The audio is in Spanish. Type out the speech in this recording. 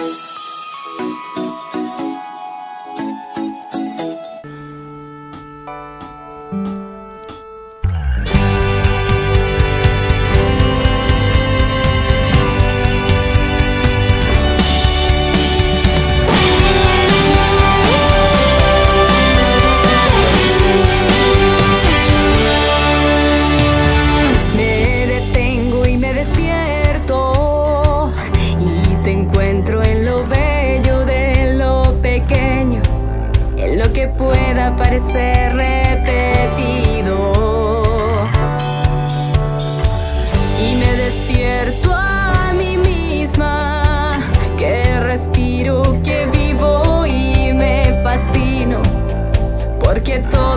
Me parecer repetido. Y me despierto a mí misma, que respiro, que vivo y me fascino, porque todo